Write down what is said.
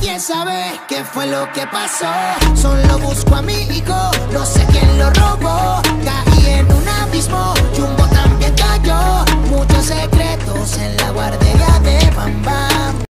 Nadie sabe qué fue lo que pasó. Solo busco a mi hijo, no sé quién lo robó.